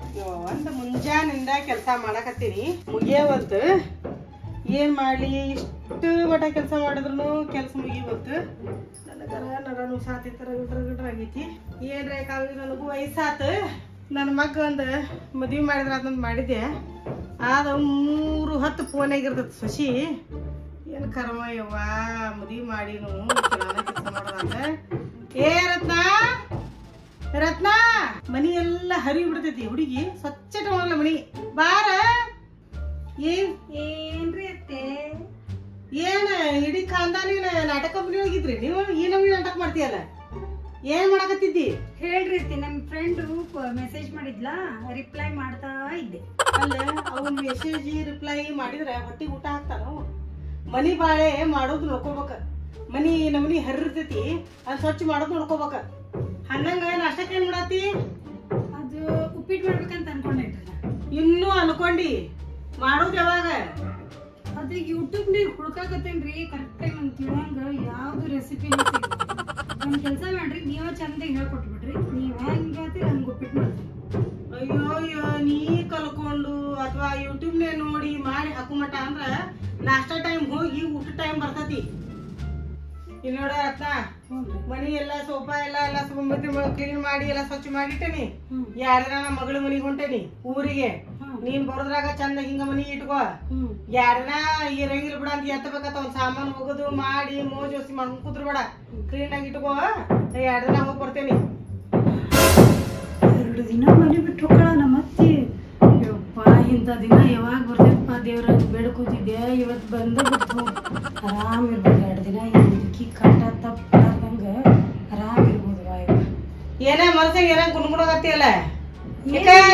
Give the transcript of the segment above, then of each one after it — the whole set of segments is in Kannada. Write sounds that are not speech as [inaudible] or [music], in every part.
ಒಂದು ಮುಂಜಾನಿಂದ ಕೆಲಸ ಮಾಡಕತ್ತೀನಿ. ಮುಗಿಯವಲ್ತು. ಏನ್ ಮಾಡ್ಲಿ? ಇಷ್ಟು ಮಟ ಕೆಲಸ ಮಾಡಿದ್ರು ಕೆಲಸ ಮುಗಿವಲ್ತು ನನಗರ ನರನು ಸಾತಿತ್ತರ ಗಿಡ್ರ ಗಿಡ್ರ ಆಗೈತಿ. ಏನ್ರ ಕಾವಿ ನನಗೂ ವಯಸ್ಸಾತ. ನನ್ನ ಮಗ ಒಂದು ಮದ್ವೆ ಮಾಡಿದ್ರ ಅದೊಂದು ಮಾಡಿದ್ದೆ. ಆದ ಮೂರು ಹತ್ತು ಫೋನಾಗಿರ್ತೈತಿ ಸೊಸಿ. ಏನು ಕರ್ಮ ಯವ್ವ, ಮದ್ವೆ ಮಾಡಿನು ಕೆಲಸ ಮಾಡೋದಂತ. ಏ ರತ್ನ ರತ್ನ ಮನಿ ಎಲ್ಲ ಹರಿ ಬಿಡ್ತೈತಿ ಹುಡುಗಿ ಸ್ವಚ್ಛ ಇಟ್ಕೊಳಲ್ಲ ಮನಿ. ಬಾರ. ಏನ್? ಏನ್ರಿ ಅತ್ತೆ? ಏನ ಇಡೀ ಖಾನ್ದಾನಿನ ನಾಟಕ ಕಂಪನಿ ಹೋಗಿದ್ರಿ ನೀವು ಈ ನಾಟಕ ಮಾಡ್ತೀಯಲ್ಲ? ಏನ್ ಮಾಡಕತ್ತಿದ್ದಿ? ಹೇಳ್ರಿ ಅತ್ತೆ ನಮ್ ಫ್ರೆಂಡ್ ಮೆಸೇಜ್ ಮಾಡಿದ್ಲಾ? ರಿಪ್ಲೈ ಮಾಡ್ತಾ ಇದ್ದೆ. ಅಲ್ಲ ಅವ್ನ ಮೆಸೇಜ್ ರಿಪ್ಲೈ ಮಾಡಿದ್ರೆ ಹೊಟ್ಟಿಗೆ ಊಟ ಹಾಕ್ತಾನ? ಮನಿ ಬಾಳೆ ಮಾಡೋದು ನೋಡ್ಕೋಬೇಕ. ಮನಿ ನಮನಿ ಹರಿರ್ತೈತಿ ಅದ್ ಸ್ವಚ್ಛ ಮಾಡೋದು ನೋಡ್ಕೋಬೇಕ. ಏನ್ ಮಾಡತ್ತಿ ಅದು ಉಪ್ಪಿಟ್ಟು ಮಾಡ್ಬೇಕಂತ ಅನ್ಕೊಂಡೆ ಇನ್ನೂ ಅನ್ಕೊಂಡಿ. ಮಾಡೋದು ಯಾವಾಗ? ಅದು ಯೂಟ್ಯೂಬ್ ನೇ ಹುಡ್ಕಾಕತ್ತೇನ್ರಿ ಕರೆಕ್ಟ್ ಆಗಿ ನಂಗೆ ತಿಳಂಗ ಯಾವ್ದು ರೆಸಿಪಿ ಒಂದ್ ಕೆಲಸ ಮಾಡ್ರಿ ನೀವ ಚಂದಾಗಿ ಹೇಳ್ಕೊಟ್ಬಿಡ್ರಿ. ನೀವ್ ಹೆಂಗ್ ಹೇಳ್ತೀರಿ ಹಂಗ ಉಪ್ಪಿಟ್ಟು ಮಾಡ್ತೀನಿ ಅಯ್ಯೋ ಅಯ್ಯೋ ನೀ ಕಲ್ಕೊಂಡು ಅಥವಾ ಯೂಟ್ಯೂಬ್ನೇ ನೋಡಿ ಮಾಡಿ ಹಾಕುಮಟ ಅಂದ್ರ ನಾಷ್ಟಾ ಟೈಮ್ ಹೋಗಿ ಊಟ ಟೈಮ್ ಬರ್ತತಿ. ಇಲ್ಲಿ ನೋಡ ಹ್ಞೂನ್ರಿ ಮನಿ ಎಲ್ಲಾ ಸೋಫಾ ಎಲ್ಲಾ ಎಲ್ಲ ಸುಮ್ಮತಿ ಕ್ಲೀನ್ ಮಾಡಿ ಎಲ್ಲಾ ಸ್ವಚ್ಛ ಮಾಡಿಟ್ಟೇನಿ. ಯಾರ್ದ್ರ ನಮ್ಮ ಮಗಳ ಮನಿಗೆ ಹೊಂಟೇನಿ ಊರಿಗೆ. ನೀನ್ ಬರೋದ್ರಾಗ ಚಂದ ಹಿಂಗ ಮನಿ ಇಟ್ಕೋ. ಯಾರನ ಈ ದಿನ ಇರಂಗಿಲ್ಲ ಬಿಡ ಅಂತ ಎತ್ತಬೇಕತ್ತ ಒಂದ್ ಸಾಮಾನು ಹೋಗೋದು ಮಾಡಿ ಮೋಜ್ ಓಸಿ ಮಾಡ್ಕೊಂಡ್ ಕುದ್ರ ಬೇಡ. ಕ್ಲೀನ್ ಆಗಿ ಇಟ್ಕೋ. ಎರಡ್ ದಿನ ಹೋಗಿ ಬರ್ತೇನಿ. ಎರಡು ದಿನ ಮನೆ ಬಿಟ್ಟು ಹೋಗೋಣ ನಮ್ಮ ಅತ್ತಿ. ಇಂಥ ದಿನ ಯಾವಾಗ ಬರ್ತೈತಪ್ಪ ದೇವ್ರ ಬೇಡ್ಕೋತಿದ್ದೆ ಇವತ್ತು ಬಂದ ಬಿಟ್ಟು ಆರಾಮ ಇರ್ಬೋದು ಎರಡು ದಿನ ಕಟ್ಟ ಕಾಟ ತಪ್ಪಂಗ ಆರಾಮ್ ಇರ್ಬೋದು ವಾಯ್ ಏನೇ ಮನಸ್ಸಾಗ ಏನ ಗುಣಗುಣಗತ್ತಿಯಲ್ಲ?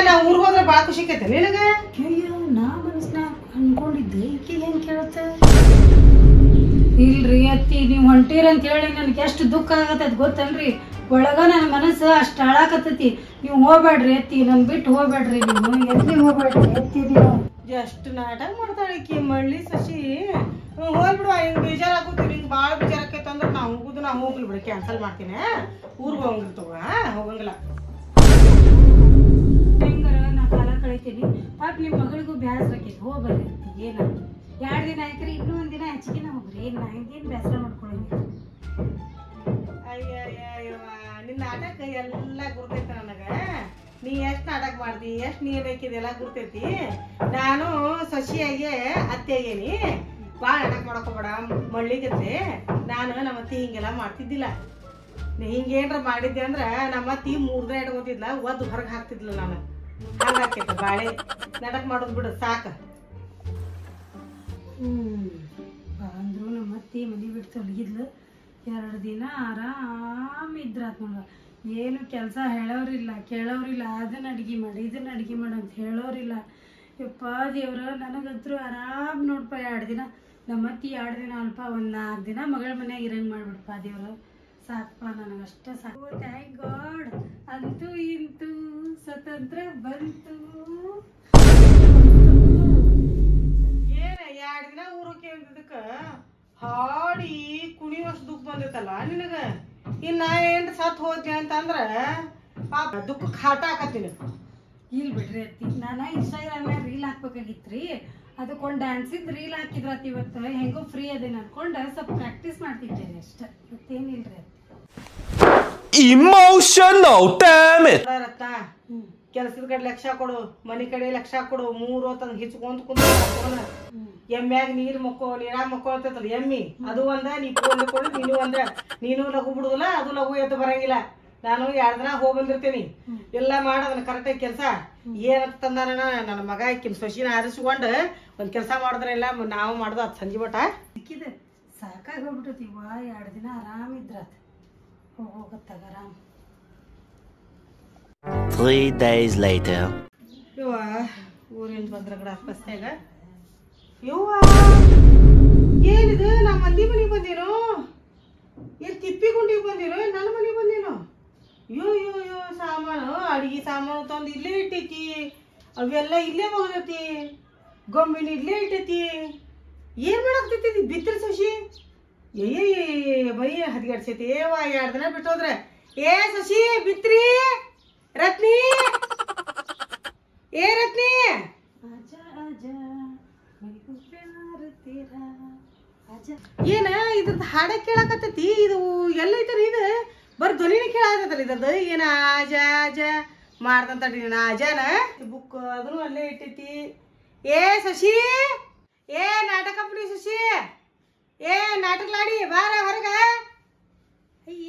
ನಾ ಊರಿಗೆ ಹೋದ್ರೆ ಬಾಳ ಖುಷಿ ಆಕೈತೆ ನಿನಗ? ಅಯ್ಯೋ ನಾ ಮನಸ್ನ ಅನ್ಕೊಂಡಿದ್ದೆ. ಈಕೆ ಹೆಂಗ್ ಕೇಳತ್ತ? ಇಲ್ರಿ ಅತ್ತಿ ನೀವು ಹೊಂಟೀರ ಅಂತ ಹೇಳಿ ನನ್ಗೆ ಎಷ್ಟು ದುಃಖ ಆಗತ್ತದ ಗೊತ್ತಲ್ರಿ? ಒಳಗ ನನ್ನ ಮನಸ್ಸು ಅಷ್ಟು ಹಾಳಾಕತ್ತತಿ. ನೀವು ಹೋಗ್ಬೇಡ್ರಿ ಅತ್ತಿ ನನ್ ಬಿಟ್ಟು ಹೋಗ್ಬೇಡ್ರಿ ನೀವು ಎಲ್ಲಿ ಹೋಗ್ಬೇಡ್ರಿ ಅತ್ತಿ ನೀವು ಎಷ್ಟು ನಾಟಕ ಮಾಡ್ತಾಳೆ ಈಕಿ ಮಳ್ಳಿ ಸಸಿ? ಹ್ಮ್, ಹೋಗ್ಬಿಡು ಹಿಂಗ್ ಬೇಜಾರ್ ಆಗುತ್ತೆ ಹಿಂಗ್ ಭಾಳ ಬೇಜಾರ್ ಆಕೈತೆ ಅಂದ್ರೆ ನಾ ಹೋಗುದು ನಾ ಹೋಗ್ಲಿ ಬಿಡು ಕ್ಯಾನ್ಸಲ್ ಮಾಡ್ತೀನಿ. ಊರ್ಗ್ ಹೋಗಂಗಿರ್ತವ ಹೋಗಂಗಿಲ್ಲ. ಹೆಂಗಾರ ನಾ ಕಾಲ ಕಳಿತೀನಿ. ಪಾಪ ನಿಮ್ಮ ಮಗಳಿಗೂ ಬ್ಯಾಸರ ಆಕೈತಿ ಹೋಗ್ಬರ್ರಿ ಏನ ಎರಡು ದಿನ ಆಯ್ತ್ರಿ ಇನ್ನೂ ಒಂದಿನ ದಿನ ಹೆಚ್ಚಿಗೆ ಹೋಗ್ರಿ. ಏನು ನಾ ಹಿಂಗೇನು ಬೇಸರ ಮಾಡ್ಕೊಳ್ಳಿ ಅಯ್ಯ ನಿನ್ನ ನಾಟಕ ಎಲ್ಲ ಗುರ್ತೈತೆ ನನಗ ನೀ ಎಷ್ಟು ನಾಟಕ ಮಾಡ್ತಿ ಎಷ್ಟ್ ನೀರ್ ಬೇಕಿದೆಲ್ಲ ಗುರ್ತೈತಿ. ನಾನು ಸಸಿಯಾಗೆ ಅತ್ತೆ ಆಗೇನಿ ಭಾಳ ನಾಟಕ ಮಾಡಕ್ ಹೋಗ್ಬೇಡ ಮಳ್ಳಿಗತ್ತೆ ನಾನು ನಮ್ಮ ಅತ್ತಿ ಹಿಂಗೆಲ್ಲ ಮಾಡ್ತಿದ್ದಿಲ್ಲ. ನೀ ಹಿಂಗೇನ್ರ ಮಾಡಿದ್ದೆ ಅಂದ್ರ ನಮ್ಮ ಅತ್ತಿ ಮೂರ್ದ ಇಟ್ಕೊತಿದ್ಲ ಒದ್ದು ಹೊರಗೆ ಹಾಕ್ತಿದ್ಲ ನಾನು. ಹಂಗಾಕೈತ ಬಾಳೆ. ನಾಟಕ ಮಾಡೋದು ಬಿಡು, ಸಾಕು. ಅಂದ್ರು ನಮ್ಮ ಅತ್ತಿ ಮದಿ ಬಿಟ್ಟು ತೊಲಗಿದ್ಲು. ಎರಡು ದಿನ ಆರಾಮ್ ಇದ್ರಾತ್ ನೋಡ ಏನು ಕೆಲಸ ಹೇಳೋರಿಲ್ಲ, ಕೇಳೋರಿಲ್ಲ ಅದನ್ನ ಅಡುಗೆ ಮಾಡಿ ಇದನ್ನ ಅಡುಗೆ ಮಾಡು ಅಂತ ಹೇಳೋರಿಲ್ಲ. ಯಪ್ಪ ದೇವ್ರ, ನನಗಂತೂ ಆರಾಮ್ ನೋಡ್ಪ ಎರಡು ದಿನ. ನಮ್ಮ ಅತ್ತಿ ಎರಡು ದಿನ ಅಲ್ಪ, ಒಂದ್ ನಾಲ್ಕು ದಿನ ಮಗಳ ಮನೆಯಾಗ ಇರಂಗ್ ಮಾಡ್ಬಿಡ್ಪ ದೇವ್ರ. ಸಾಕಪ್ಪ ನನಗಷ್ಟೇ ಸಾಕು. ಥ್ಯಾಂಕ್ ಗಾಡ್ ಅಂತೂ ಇಂತೂ ಸ್ವತಂತ್ರ ಬಂತು. ಏನ, ಎರಡು ದಿನ ಊರಕ್ಕೆ ಅಂದಿದ್ದಕ್ಕ ಹಾಡಿ ಕುಣಿಯೋಷ್ಟು ದುಃಖ ಬಂದೈತಲ್ಲ ನಿನಗ? ಇನ್ನ ಏನ್ ಸತ್ ಹೋದ್ನಿ ಅಂತಂದ್ರ ಪಾಪ ದುಃಖಕ್ಕೆ ಖಾಟ ಹಾಕತ್ತೀನಿ ಇಲ್ ಬಿಡ್ರಿ ಅತ್ತಿ ನಾನು ಇನ್ಸ್ಟಾಗ್ರಾಮ್ನಾಗ ರೀಲ್ ಹಾಕ್ಬೇಕಾಗಿತ್ರಿ ಅದಕ್ಕೊಂದು ಡ್ಯಾನ್ಸಿದ್ ರೀಲ್ ಹಾಕಿದ್ರತ್ ಇವತ್ತು ಹೆಂಗೋ ಫ್ರೀ ಅದೇನ ಅನ್ಕೊಂಡು ಸ್ವಲ್ಪ ಪ್ರಾಕ್ಟೀಸ್ ಮಾಡ್ತಿದ್ದೇನೆ ಅಷ್ಟೇ. ಮತ್ತೇನಿಲ್ರಿ ಅತ್ತಿ? ರತ್ನ ಹ್ಮ್. ಕೆಲ್ಸದ ಕಡೆ ಲಕ್ಷ ಕೊಡು ಮನಿ ಕಡೆ ಲಕ್ಷ ಕೊಡು ಮೂರು ಹೊತ್ತಂಗ್ ಹಿಚ್ಕೊಂತ ಕುಂತ ಎಮ್ಮ್ಯಾಗ ನೀರ್ ಮಕ್ಕೋ ನೀರಾಗ ಮಕ್ಕೊಳ್ತೈತಲ್ಲ ಎಮ್ಮಿ. ಅದು ಒಂದ ನೀ ಕೊಡು ನೀನು ಒಂದ. ನೀನು ಲಘು ಬಿಡುದಿಲ್ಲ ಅದು ಲಘು ಎದ್ದು ಬರಂಗಿಲ್ಲ. ನಾನು ಎರಡ್ ದಿನ ಹೋಗಿ ಬಂದಿರ್ತೀನಿ. ಎಲ್ಲ ಮಾಡೋದನ್ನ ಕರೆಕ್ಟಾಗಿ ಕೆಲಸ. ಏನಂತ ತಂದಾನ ನನ್ನ ಮಗ ಆಕಿನ ಸೊಸಿನ ಆರಿಸ್ಕೊಂಡು ಒಂದ್ ಕೆಲಸ ಮಾಡಿದ್ರೆ ಎಲ್ಲ ನಾವು ಮಾಡೋದು ಅದು ಸಂಜೆ ಬಟ ಸಿಕ್ಕಿದೆ ಸಾಕಾಗಿ ಹೋಗ್ಬಿಟ್ಟತಿ. ವಾ ಎರಡು ದಿನ ಆರಾಮ್ ಇದ್ರ ಹೋಗತ್ತಾಗ ಆರಾಮ್. Three days later. ಯವ್ವ ಊರಿಂದ ಬಂದ್ರ ಕಡೆ ಯವ್ವ? ಏನಿದು? ನಾ ಮಂದಿ ಮನೆಗೆ ಬಂದೇನು? ಏನು ತಿಪ್ಪಿ ಗುಂಡಿಗೆ ಬಂದೇನು? ಏನು ನನ್ನ ಮನೆಗೆ ಬಂದೇನು? ಯೋ ಯೋ ಯೋ, ಸಾಮಾನು, ಅಡಿಗೆ ಸಾಮಾನು ತಂದು ಇಲ್ಲೇ ಇಟ್ಟೈತಿ. ಅವೆಲ್ಲ ಇಲ್ಲೇ ಹೋಗತೈತಿ ಗೊಂಬಿನ ಇಲ್ಲೇ ಇಟ್ಟೈತಿ. ಏನು ಮಾಡಾಕ್ತೈತಿ ಬಿತ್ತರಿ ಸಸಿ? ಏಯ್ಯ ಬೈ ಹದಿಗಡ್ಸೈತಿ. ಏವಾ ಎರಡು ದಿನ ಬಿಟ್ಟೋದ್ರೆ. ಏ, ಸಸಿ, ಬಿತ್ರಿ, ರತ್ನಿ! ಏ, ರತ್ನಿ! ಏನ ಇದ್ರದ್ದು ಹಾಡ ಕೇಳಕತ್ತೈತಿ ಇದು ಎಲ್ಲೈತರಿ ಇದು? ಬರ್ ಧ್ವನಿನೇ ಕೇಳಾಕತ್ತಲ್ಲ ಇದ್ರದ್ದು? ಏನ ಆಜ ಆಜ ಮಾಡ್ದಂತ ಆಜಾನ ಬುಕ್ ಅದನ್ನು ಅಲ್ಲೇ ಇಟ್ಟೈತಿ. ಏ ಶಶಿ! ಏ ನಾಟಕ ಕಂಪ್ನಿ ಶಶಿ! ಏ ನಾಟಕ ಲಾಡಿ ಬಾರ ಹೊರಗ.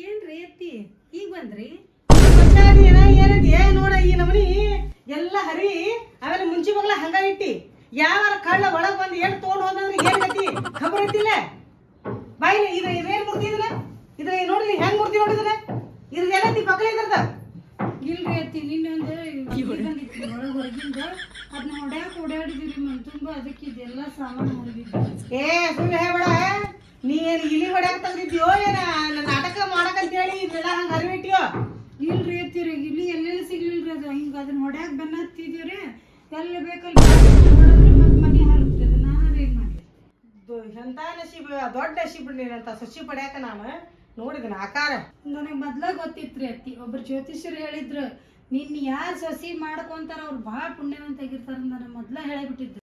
ಏನ್ರಿ ಅತ್ತಿ? ಈಗ ಬಂದ್ರಿ? ಏನ ಏನೈತಿ ಏ ನೋಡ ಈ ನಮನಿ ಎಲ್ಲ ಹರಿ ಆಮೇಲೆ ಮುಂಚೆ ಬಗ್ಲ ಹಂಗ ಇಟ್ಟಿ. ಯಾವಾರ ಕಳ್ಳ ಒಳಗ್ ಬಂದು ಏನ್ ತಗೊಂಡ್ ಹೋದ್ರೆ ಏನ್ ಗತಿ? ಖಬರ್ ಐತಿಲ್ಲ. ಬಾಯಿ ಇದ್ರ ಇದೇನ್ ಮೂರ್ತಿ ಇದನ್ನ ಇದ್ರ ನೋಡ್ರಿ ಹೆಂಗ್ ಮೂರ್ತಿ ನೋಡಿದ್ರ? ಇದ್ರ ಏನೈತಿ ಪಕ್ಕಲ ಇದ್ರದ. ಇಲ್ರಿ ಅತ್ತಿ ನಿನ್ನೊಂದು ಹೊರಗಿಂದ ಅದನ್ನ ಹೊಡ್ಯಾಕ ಓಡಾಡಿದಿರಿ ಮನ್ ತುಂಬ ಅದಕ್ಕೆ ಇದೆಲ್ಲ ಸಾಮಾನು ಮುರಿದಿದ್ದು ಏ ಸುಳ್ಳು ಹೇಳ್ಬೇಡ. ನೀ ಏನ್ ಇಲಿ ಹೊಡ್ಯಾಕ ತಂದಿದ್ಯೋ ಏನ? ನಾಟಕ ನಾಟಕ ಮಾಡಕಂತ ಹೇಳಿ ಇದೆಲ್ಲ ಹಂಗ ಅರಿವಿಟ್ಟಿಯೋ? ಇಲ್ರಿ ಅತ್ತಿರಿ ಇಲ್ಲಿ ಎಲ್ಲೆಲ್ಲಿ ಸಿಗ್ಲಿಲ್ರಿ ಅದು? ಹಿಂಗ ಅದನ್ನ ಹೊಡ್ಯಾಕ ಬೆನ್ನ ಹತ್ತಿದೀವ್ರಿ ಎಲ್ಲಿ ಬೇಕಲ್ಲಿ ಮತ್ತೆ ಮನೆ ನಾನು ಏನ್ ಮಾಡ್ಲಿ? ಎಂತ ನಶೀಬ್ ದೊಡ್ಡ ನಶೀಬ್ ನೀನಂತ ಸಸಿ ಪಡ್ಯಾಕ ನಾನು ನೋಡಿದನ ಆಕಾರ. ನನಗೆ ಮೊದ್ಲ ಗೊತ್ತಿತ್ರಿ ಅತ್ತಿ ಒಬ್ರು ಜ್ಯೋತಿಷ್ಯರು ಹೇಳಿದ್ರು ನಿನ್ನ ಯಾರ್ ಸಸಿ ಮಾಡ್ಕೊಂತಾರ ಅವ್ರು ಭಾಳ ಪುಣ್ಯವಂತಾಗಿರ್ತಾರ ನನಗೆ ಮೊದ್ಲ ಹೇಳಿಬಿಟ್ಟಿದ್ರು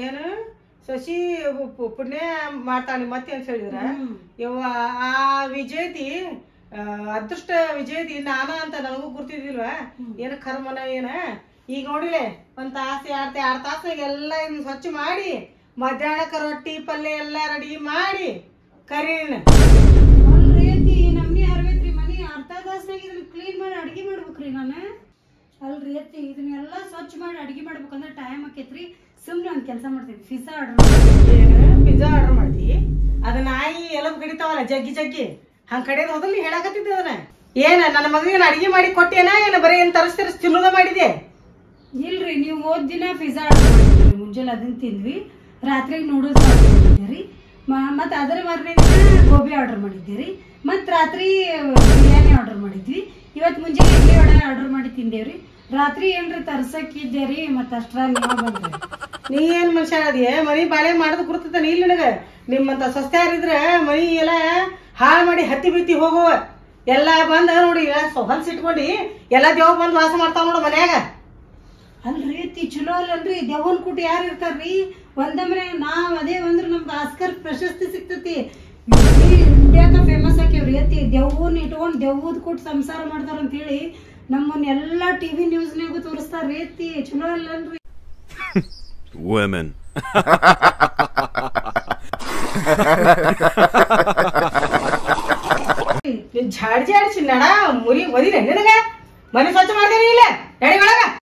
ಏನು? ಸಸಿ ಪುಣ್ಯ ಮಾಡ್ತಾನೆ ಮತ್ತೆ ಅಂತ ಹೇಳಿದ್ರ? ಯವ್ವ ಆ ವಿಜಯತಿ ಅದೃಷ್ಟ ವಿಜಯದಿ ನಾನ ಅಂತ ನನಗೂ ಗುರ್ತಿದ್ದಿಲ್ವಾ? ಏನ ಕರ್ಮನ ಏನ? ಈಗ ನೋಡಿಲೆ ಒಂದ್ ತಾಸು ಎರಡ್ ಎರಡ್ ತಾಸಾಗ ಎಲ್ಲ ಸ್ವಚ್ಛ ಮಾಡಿ ಮಧ್ಯಾಹ್ನಕ್ಕ ರೊಟ್ಟಿ ಪಲ್ಯ ಎಲ್ಲ ರೆಡಿ ಮಾಡಿ ಕರೀನ ಅಲ್ರಿ ನಮ್ನಿ ಹರ್ಬೇಕ್ರಿ ಮನಿ ಅರ್ಧ ತಾಸ್ನಾಗ ಇದನ್ನ ಕ್ಲೀನ್ ಮಾಡಿ ಅಡ್ಗೆ ಮಾಡ್ಬೇಕ್ರಿ ನಾನು. ಅಲ್ರಿ ಅತ್ತಿ ಇದನ್ನೆಲ್ಲ ಸ್ವಚ್ಛ ಮಾಡಿ ಅಡ್ಗೆ ಮಾಡ್ಬೇಕಂದ್ರೆ ಟೈಮ್ ಆಕೈತ್ರಿ. ಸುಮ್ಮನೆ ಒಂದು ಕೆಲಸ ಮಾಡ್ತೀನಿ ಪಿಜ್ಜಾ ಆರ್ಡರ್ ಪಿಜ್ಜಾ ಆರ್ಡರ್ ಮಾಡ್ತಿ? ಅದು ನಾಯಿ ಎಲ್ಲ ಕಡಿತಾವಲ್ಲ ಜಗ್ಗಿ ಜಗ್ಗಿ. ಹಂಗ್ ಕಡೆ ಹೋದಲ್ಲಿ ಹೇಳಾಕತ್ತಿದ್ದೆ ಅದನ್ನ. ಏನ ನನ್ನ ಮಗನಿಗೆ ಅಡಿಗೆ ಮಾಡಿ ಕೊಟ್ಟೇನ ಏನ ಬರೀ ಏನ್ ತರಸ್ ತರಸ್ ತಿನ್ನೋದ ಮಾಡಿದೆ ಇಲ್ರಿ ನೀವು ಹೋದ್ ದಿನ ಪಿಜ್ಜಾ ಮುಂಜಾನೆ ಅದನ್ನ ತಿಂದ್ವಿ. ರಾತ್ರಿ ನೂಡಲ್ಸ್ ಮಾಡಿದ್ದೀರಿ ಮತ್ತು ಅದರ ಮಾರನೇ ಗೋಬಿ ಆರ್ಡರ್ ಮಾಡಿದ್ದೀರಿ ಮತ್ತೆ ರಾತ್ರಿ ಬಿರಿಯಾನಿ ಆರ್ಡರ್ ಮಾಡಿದ್ವಿ. ಇವತ್ತು ಮುಂಜಾನೆ ಇಡ್ಲಿ ವಡೆ ಆರ್ಡರ್ ಮಾಡಿ ತಿಂದೇವ್ರಿ ರಾತ್ರಿ ಏನ್ರಿ ತರ್ಸಕ್ಕಿದ್ದೇರಿ ಮತ್ತೆ ಅಷ್ಟ್ರಾಗ ನೀವು ಬಂದ್ರಿ ನೀ ಏನ್ ಮನುಷ್ಯ ಅದೇ ಮನಿ ಬಾಳೆ ಮಾಡೋದು ಗುರ್ತದ ನೀ ನಿನಗ. ನಿಮ್ಮಂತ ಸಸ್ತ್ಯಾರಿದ್ರ ಮನಿ ಎಲ್ಲ ಹಾಳು ಮಾಡಿ ಹತ್ತಿ ಬಿತ್ತಿ ಹೋಗುವ ಎಲ್ಲ ಬಂದ ನೋಡಿ ಹೊಲ್ಸ್ ಇಟ್ಕೊಂಡು. ಎಲ್ಲ ದೇವ್ ಬಂದು ವಾಸ ಮಾಡ್ತಾವ ನೋಡು ಮನ್ಯಾಗ. ಅಲ್ರಿ ರೀತಿ ಚಲೋ ಅಲ್ಲನ್ರಿ. ದೇವನ್ ಕೂಟ ಯಾರು ಇರ್ತಾರ್ರಿ? ಒಂದಮ್ರೆ ನಾವ್ ಅದೇ ಅಂದ್ರೆ ನಮ್ಗೆ ಆಸ್ಕರ್ ಪ್ರಶಸ್ತಿ ಸಿಗ್ತತಿ ಇಂಡಿಯಾಕ ಫೇಮಸ್ ಆಕೇವ್ರಿ ಅತಿ ದೆವ್ವನ್ ಇಟ್ಕೊಂಡು ದೆವ್ವದ್ ಕೊಟ್ಟು ಸಂಸಾರ ಮಾಡ್ತಾರ ಅಂತ ಹೇಳಿ ನಮ್ಮನ್ನ ಎಲ್ಲಾ ಟಿವಿ ನ್ಯೂಸ್ನಾಗೂ ತೋರಿಸ್ತಾರ ರೀತಿ ಚಲೋ ಅಲ್ಲನ್ರಿ. Women. [laughs] ನೀನ್ ಜಾಡ್ ಜಾಡ್ ಚಿನ್ನಡ ಮುರಿ ಒದಿದೆ ನಿನಗ? ಮನೆ ಸ್ವಚ್ಛ ಮಾಡ್ದೇನೆ ಇಲ್ಲ? ನಡಿ ಒಳಗ.